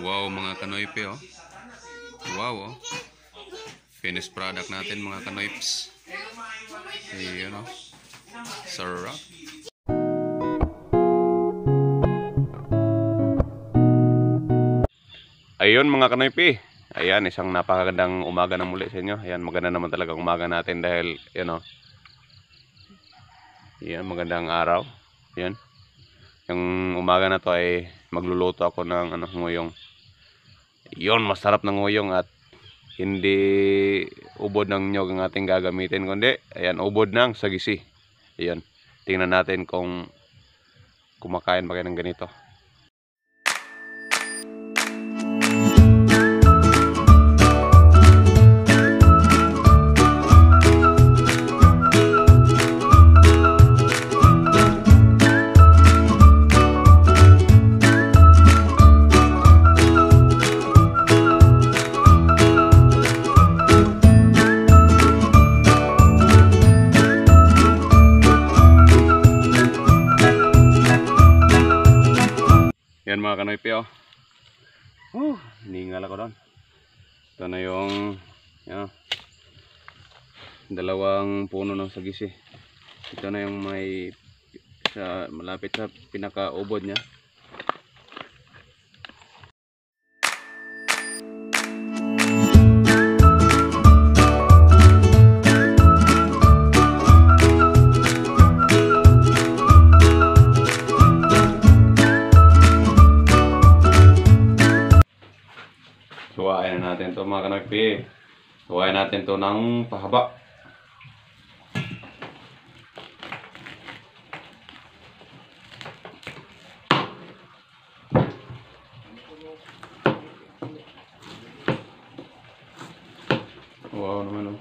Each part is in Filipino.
Wow mga kanoype oh. Wow oh. Finished product natin mga kanoyps. Ayan oh. Sarap. Ayun mga kanoypi. Ayan, isang napakagandang umaga na muli sa inyo. Ayan, maganda naman talaga umaga natin dahil, yan o. Ayan, magandang araw. Ayan. Yung umaga na to ay magluluto ako ng ano, nguyong. Yun, masarap ng nguyong at hindi ubod ng nyog ang ating gagamitin. Kundi, ayan, ubod ng sagisi. Ayan. Tingnan natin kung kumakain ba kayo ng ganito. Yan mga kanoype oh. Oh, hiningal ako doon. Ito na yung yan, dalawang puno ng sagisi. Ito na yung may sa malapit sa pinaka-ubod niya. Mga kanoype. Suwain natin to ng pahaba. Wow naman oh.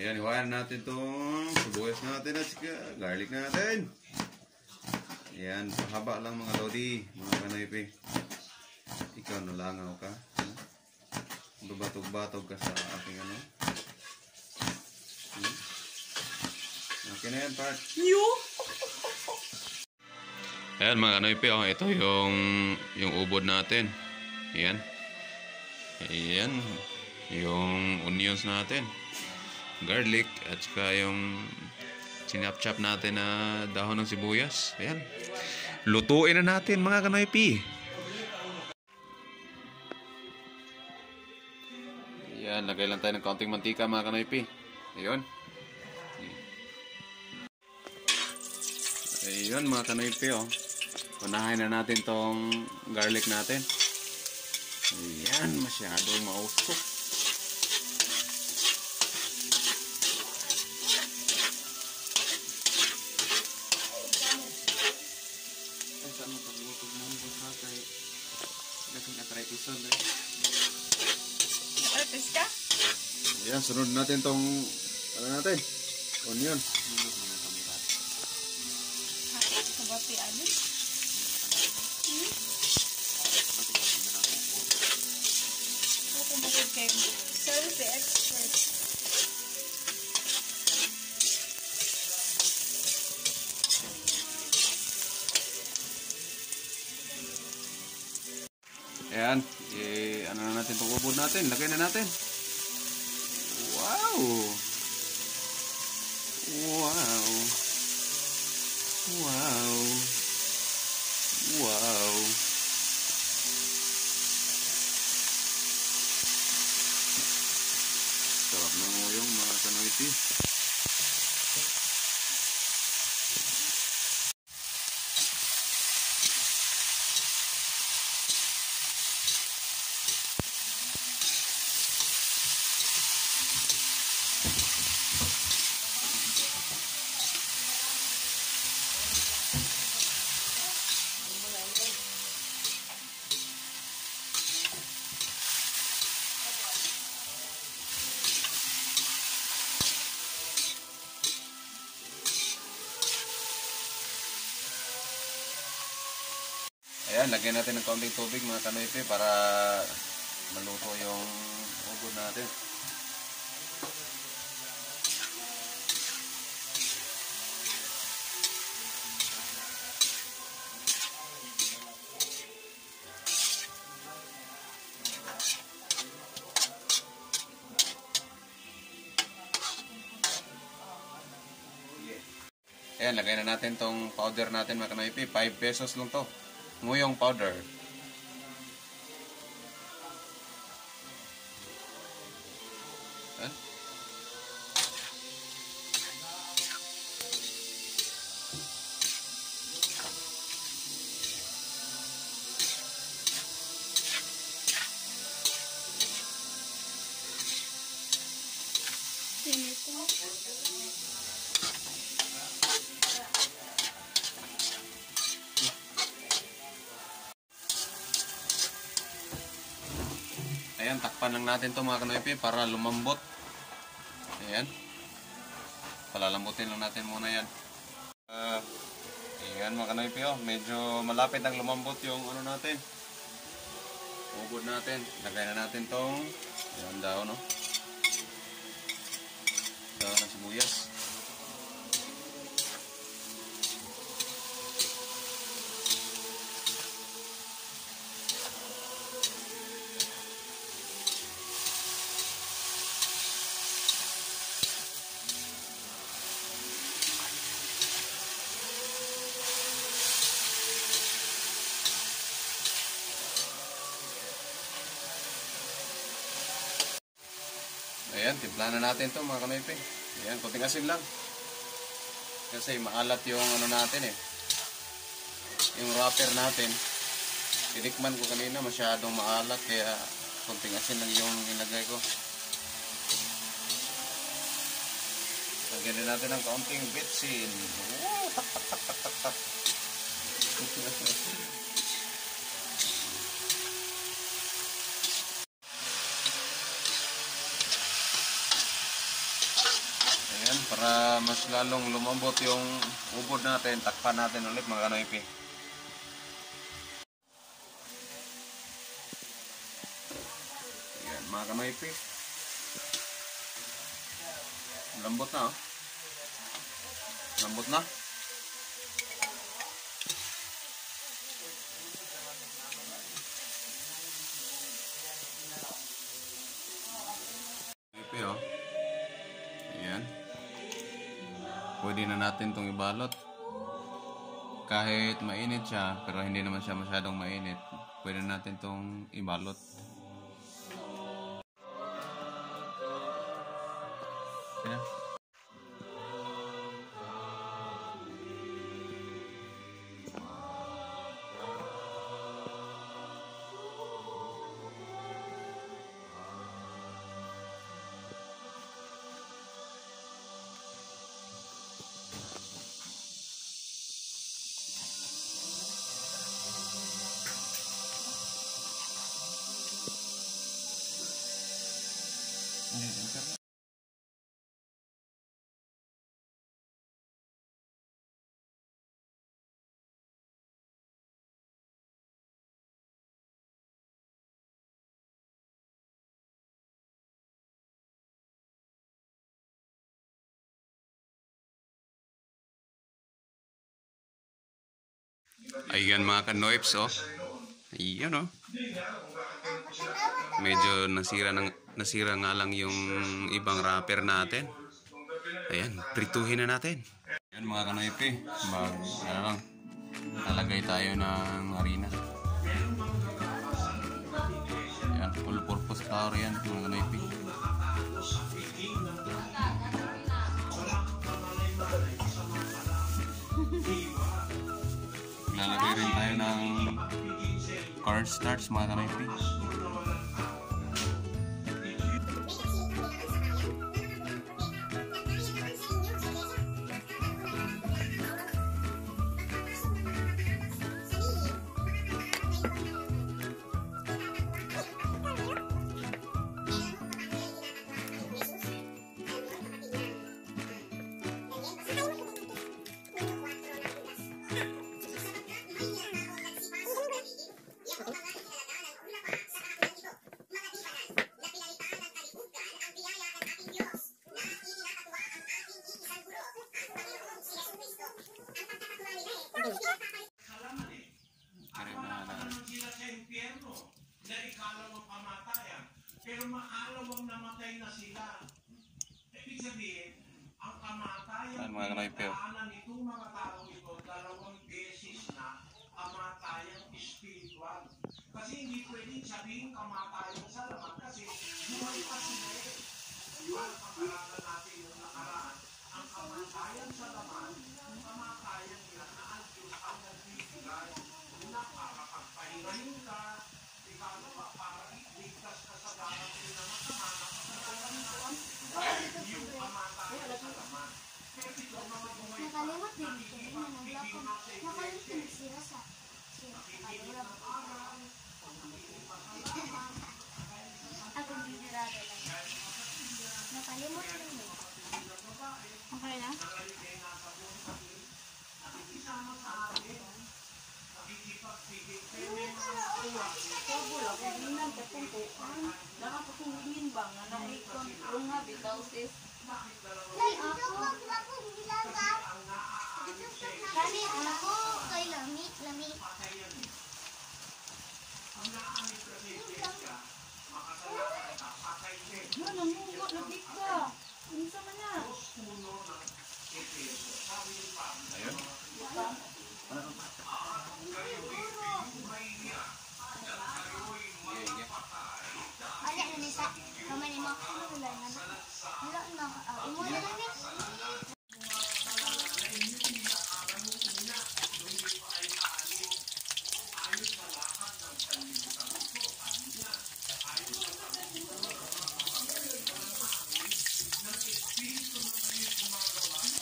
Ayan, iwanan natin itong sibuyas natin at saka garlic natin. Ayan, pahaba lang mga lodi, mga kanaypi. Ikaw nalangaw ka. Hmm? Babatog-batog ka sa aking ano. Hmm? Okay na yan, Pat. Ayan mga kanaypi, oh, ito yung, yung ubod natin. Ayan. Ayan. Yung onions natin garlic at saka yung sinap-chop natin na dahon ng sibuyas. Ayan. Lutuin na natin mga kanoypi. Ayan, lagay lang tayo ng kaunting mantika mga kanoypi. Ayun. Ayun mga kanoypi oh. Unahin na natin tong garlic natin. Ayan, masyadong mausok. Sunod natin tong ano natin? Onion. Kay Service expert. Ayan, eh, ano na natin itong ubod natin. Lagay na natin. Wow! Wow! Wow! Ayan, lagyan natin ng kaunting tubig mga kanoype para maluto yung ugod natin. Ayan, lagay na natin tong powder natin mga kanoype. 5 pesos lang to. Nguyong powder. Takpan lang natin to mga kanoype para lumambot. Ayan. Palalambutin lang natin muna yan. Ah, ayan mga kanoype oh. Medyo malapit ang lumambot yung ano natin. Ugod natin. Lagay na natin tong ayan daw no. Daw na sibuyas. Ayan, timpla na natin to mga kanoype. Ayan, kunting asin lang. Kasi maalat yung ano natin eh. Yung wrapper natin. Tinikman ko kanina masyadong maalat kaya kunting asin lang yung ilagay ko. Lagyan din natin ng kaunting bitsin. Woo! para mas lalong lumambot yung ubod natin, takpan natin ulit mga kanoypi. Ayan, mga kanoypi. Lambot na, oh. Lambot na. Pwede na natin itong ibalot. Kahit mainit siya, pero hindi naman siya masyadong mainit, pwede natin itong ibalot. Ayan mga kanoips, oh. Ayan, oh. Medyo nasira, ng, nasira nga lang yung ibang wrapper natin. Ayan, prituhin na natin. Ayan mga kanoipi, mag, ano lang, lalagay tayo ng harina. Ayan, full purpose flour yan mga kanoipi. Cornstarch mga kanoipi. makalawang Kasi hindi pwedeng sabihin kamatayan sa laman kasi buhay pa eh. Di ba, pag-aralan natin yung nakaraan, ang kamatayan sa laman, ang kamatayan yan na ang Diyos ang nagbibigay. Una, para pagpahingahin ka, ikalawa, para iligtas ka sa darating na masama na kasalanan mo. Yung kamatayan sa laman. Kaya ito mga buhay pa, Nakalimot din sila sa sila. Nakalimot. Ako bibirada lang. Nakalimot din eh. Okay na? Kabula, kung hinan ka kung kuan. Laka pa kung hingin ba nga na ikon. Runga bitaw sis. Kay ako. Kani Lami. Nga, nangungo, nabik ka. Unsa man na? Ayun. Ali na nita. Kamay ni mo. Ano lang na? Wala na. Ah, Imo na lang eh.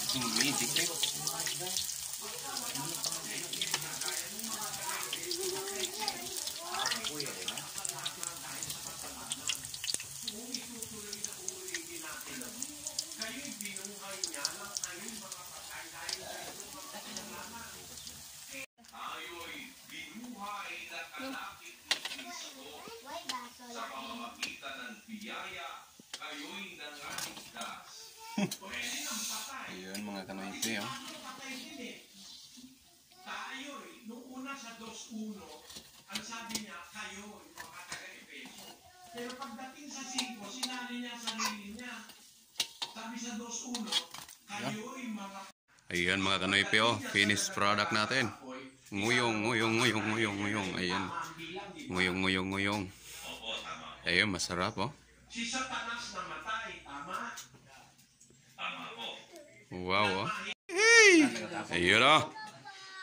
Hindi, dikit. Why ba? So, laki. Ayun, mga kanoype, oh. Tayo eh, nung una sa 2-1, ang sabi niya, kayo, yung mga taga-Efeso. Pero pagdating sa 5, sinali niya sarili niya. Sabi sa 2-1, kayo yung mga Ayan, mga kanoype, oh. Finished product natin. Nguyong, nguyong, nguyong, nguyong, nguyong. Ayan. Nguyong, nguyong, nguyong. Ayun, masarap, oh. Si Satanas namatay, tama? Wow, oh. Hey! Ayun, oh.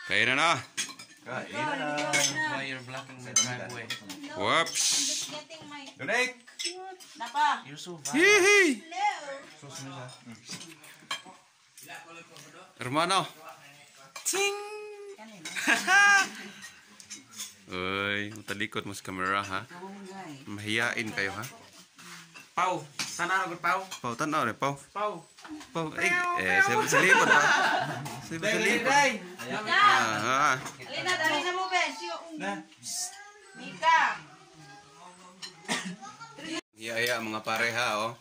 Kaya na na. Why you're blocking my driveway? Whoops. Getting my... Donate! Napa! You're so bad. Yee! So smooth. Hermano. Kanina. Uy, matalikot mas kamera, ha? Mahiyain kayo, ha? Pau, sana rambut pau. Pau tanah rambut pau. Pau. Pau. Eh, eh saya berseliput pau. Saya berseliput. Ah, ah. Lina dari nama besi. Nah. Mika. Iya iya mga pareha oh.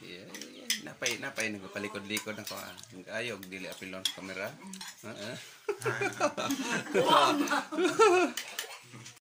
Iya iya napay napay nagpalikod-likod na ko ah. Ayog dili apilon kamera.